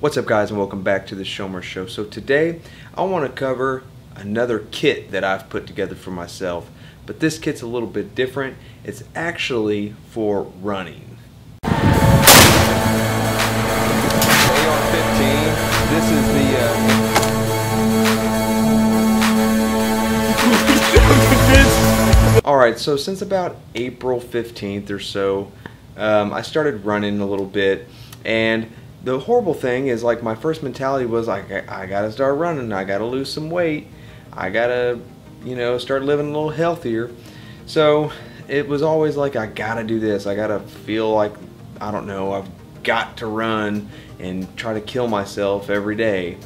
What's up guys and welcome back to the Shomer Show. So today I want to cover another kit that I've put together for myself. But this kit's a little bit different. It's actually for running. AR-15, this is the uh... Alright, so since about April 15th or so, um, I started running a little bit and the horrible thing is like my first mentality was like I, gotta start running. I gotta lose some weight. I gotta you know start living a little healthier. So it was always like I gotta do this. I gotta feel like I don't know I've got to run and try to kill myself every day.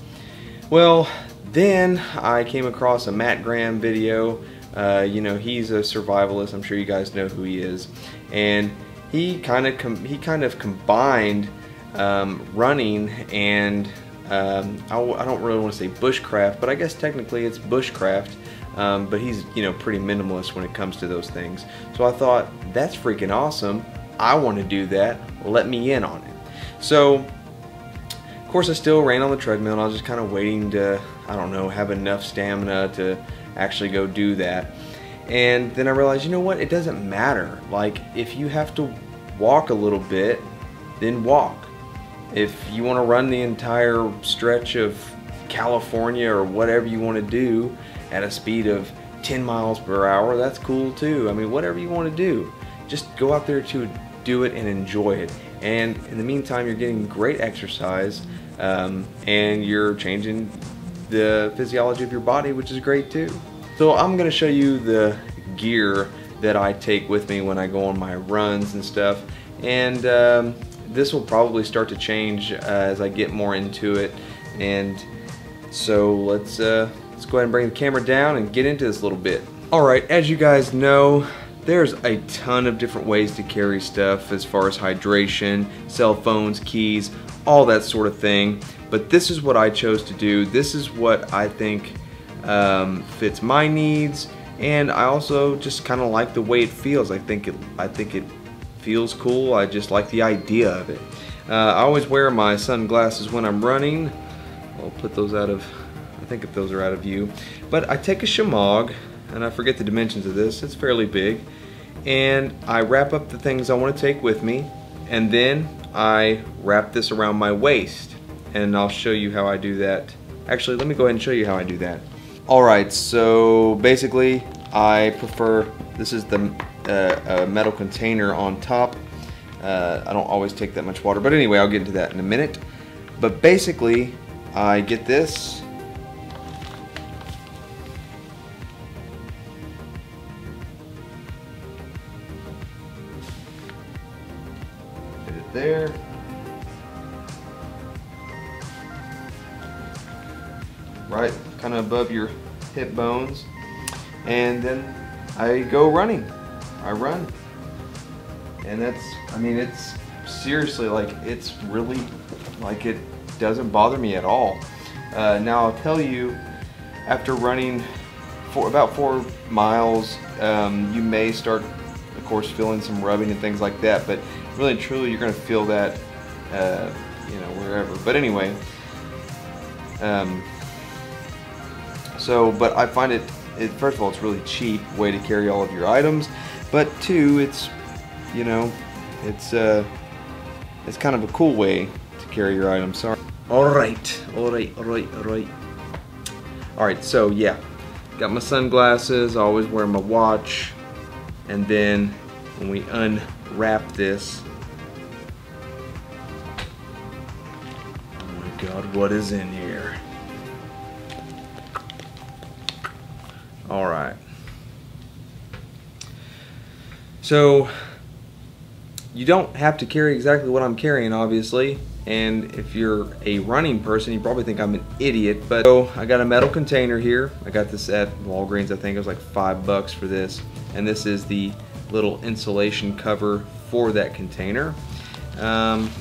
Well then I came across a Matt Graham video. Uh, you know he's a survivalist. I'm sure you guys know who he is. And he kind of he kind of combined um, running and um, I, I, don't really want to say bushcraft, but I guess technically it's bushcraft. Um, but he's you know pretty minimalist when it comes to those things. So I thought that's freaking awesome. I want to do that. Let me in on it. So of course I still ran on the treadmill and I was just kind of waiting to I don't know have enough stamina to actually go do that. And then I realized you know what it doesn't matter. Like if you have to walk a little bit, then walk if you want to run the entire stretch of California or whatever you want to do at a speed of 10 miles per hour, that's cool too. I mean, whatever you want to do, just go out there to do it and enjoy it. And in the meantime, you're getting great exercise um, and you're changing the physiology of your body, which is great too. So I'm going to show you the gear that I take with me when I go on my runs and stuff. And um, this will probably start to change uh, as I get more into it and so let's uh, let's go ahead and bring the camera down and get into this little bit. Alright, as you guys know, there's a ton of different ways to carry stuff as far as hydration, cell phones, keys, all that sort of thing. But this is what I chose to do. This is what I think um, fits my needs, and I also just kind of like the way it feels. I think it, I think it feels cool. I just like the idea of it. Uh, I always wear my sunglasses when I'm running. I'll put those out of, I think if those are out of view. But I take a Shemagh, and I forget the dimensions of this, it's fairly big, and I wrap up the things I want to take with me, and then I wrap this around my waist, and I'll show you how I do that. Actually, let me go ahead and show you how I do that. Alright, so basically I prefer, this is the a metal container on top. Uh, I don't always take that much water, but anyway, I'll get into that in a minute. But basically, I get this. Get it there. Right, kind of above your hip bones. And then I go running. I run. And that's, I mean, it's seriously like, it's really, like it doesn't bother me at all. Uh, now I'll tell you, after running for about four miles, um, you may start, of course, feeling some rubbing and things like that, but really truly you're gonna feel that, uh, you know, wherever. But anyway, um, so, but I find it, it, first of all, it's really cheap way to carry all of your items. But two, it's, you know, it's, uh, it's kind of a cool way to carry your items. Sorry. All right, all right, all right, all right. All right, so yeah, got my sunglasses, always wear my watch, and then when we unwrap this, oh my God, what is in here? So you don't have to carry exactly what I'm carrying, obviously. And if you're a running person, you probably think I'm an idiot. But so I got a metal container here. I got this at Walgreens. I think it was like five bucks for this. And this is the little insulation cover for that container. Um,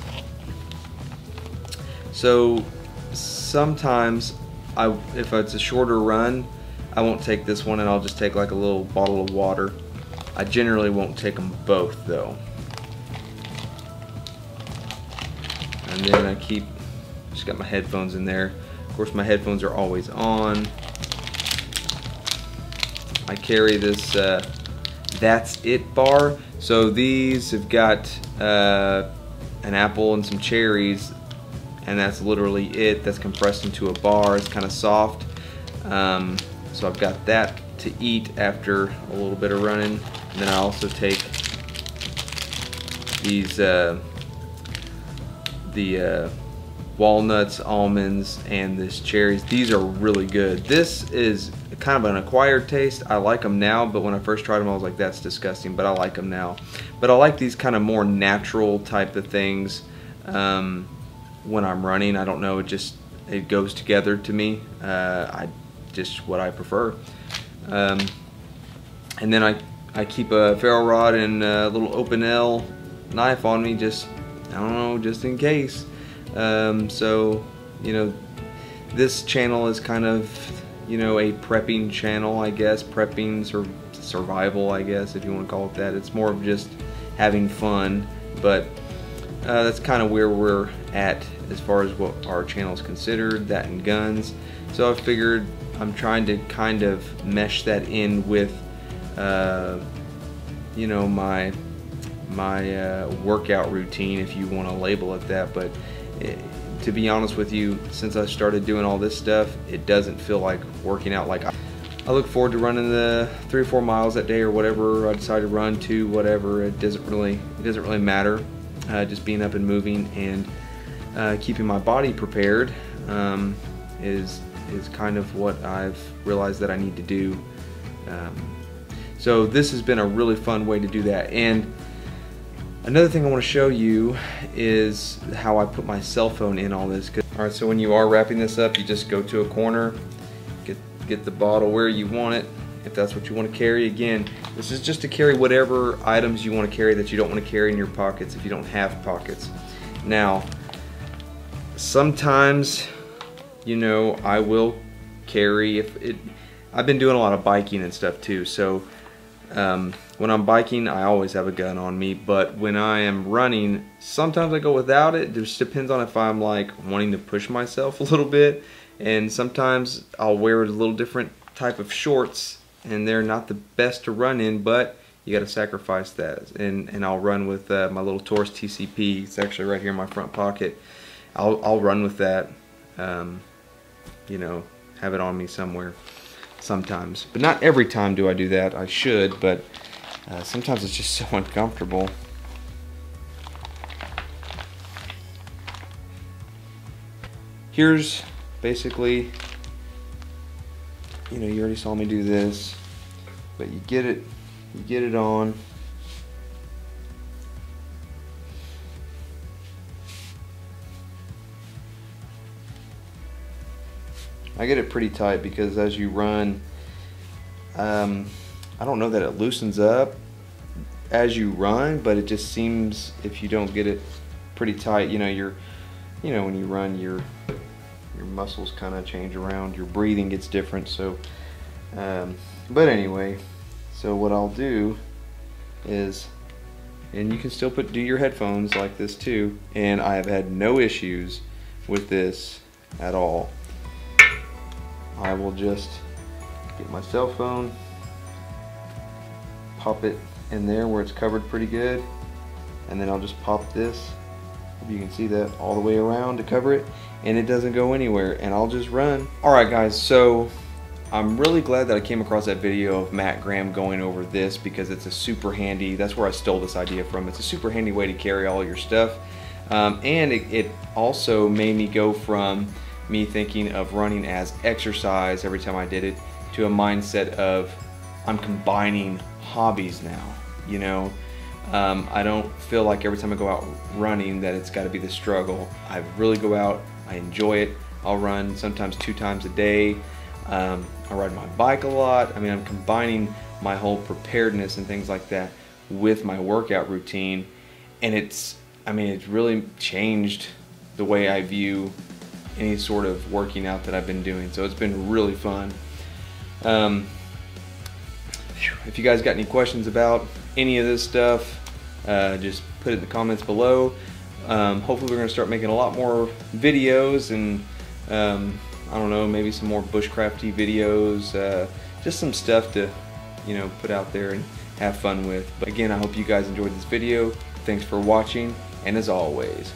so sometimes, I, if it's a shorter run, I won't take this one and I'll just take like a little bottle of water I generally won't take them both though. And then I keep Just got my headphones in there. Of course, my headphones are always on. I carry this uh, That's It bar. So these have got uh, an apple and some cherries and that's literally it. That's compressed into a bar. It's kind of soft. Um, so I've got that to eat after a little bit of running. And then I also take these uh, the uh, walnuts, almonds, and this cherries. These are really good. This is kind of an acquired taste. I like them now, but when I first tried them, I was like, that's disgusting, but I like them now. But I like these kind of more natural type of things um, when I'm running. I don't know, it just, it goes together to me. Uh, I just what I prefer. Um, and then I, I keep a ferro rod and a little Opinel knife on me just, I don't know, just in case. Um, so, you know, this channel is kind of, you know, a prepping channel, I guess, prepping sur survival, I guess, if you want to call it that. It's more of just having fun, but uh, that's kind of where we're at as far as what our channel is considered, that and guns. So I figured I'm trying to kind of mesh that in with, uh, you know, my my uh, workout routine, if you want to label it that. But it, to be honest with you, since I started doing all this stuff, it doesn't feel like working out. Like I, I look forward to running the three or four miles that day or whatever I decide to run to, whatever. It doesn't really it doesn't really matter. Uh, just being up and moving and uh, keeping my body prepared um, is is kind of what I've realized that I need to do. Um, so this has been a really fun way to do that. And Another thing I want to show you is how I put my cell phone in all this. All right, so when you are wrapping this up, you just go to a corner, get, get the bottle where you want it, if that's what you want to carry. Again, this is just to carry whatever items you want to carry that you don't want to carry in your pockets if you don't have pockets. Now, sometimes, you know, I will carry, if it, I've been doing a lot of biking and stuff too, so um, when I'm biking, I always have a gun on me, but when I am running, sometimes I go without it. It just depends on if I'm like wanting to push myself a little bit, and sometimes I'll wear a little different type of shorts, and they're not the best to run in, but you got to sacrifice that. And and I'll run with uh, my little Taurus TCP. It's actually right here in my front pocket. I'll I'll run with that. Um, you know, have it on me somewhere sometimes. But not every time do I do that. I should, but uh, sometimes it's just so uncomfortable. Here's basically, you know, you already saw me do this, but you get it, you get it on. I get it pretty tight because as you run, um, I don't know that it loosens up as you run, but it just seems if you don't get it pretty tight, you know, you're, you know, when you run, your your muscles kind of change around, your breathing gets different. So, um, but anyway, so what I'll do is, and you can still put do your headphones like this too, and I have had no issues with this at all. I will just get my cell phone, pop it in there where it's covered pretty good, and then I'll just pop this, if you can see that, all the way around to cover it, and it doesn't go anywhere, and I'll just run. Alright guys, so I'm really glad that I came across that video of Matt Graham going over this because it's a super handy, that's where I stole this idea from, it's a super handy way to carry all your stuff. Um, and it, it also made me go from me thinking of running as exercise every time I did it to a mindset of I'm combining hobbies now. You know, um, I don't feel like every time I go out running that it's got to be the struggle. I really go out, I enjoy it. I'll run sometimes two times a day. Um, I ride my bike a lot. I mean, I'm combining my whole preparedness and things like that with my workout routine. And it's, I mean, it's really changed the way I view any sort of working out that I've been doing. So it's been really fun. Um, if you guys got any questions about any of this stuff, uh, just put it in the comments below. Um, hopefully we're going to start making a lot more videos and um, I don't know, maybe some more bushcrafty videos, uh, just some stuff to, you know, put out there and have fun with. But again, I hope you guys enjoyed this video. Thanks for watching, and as always,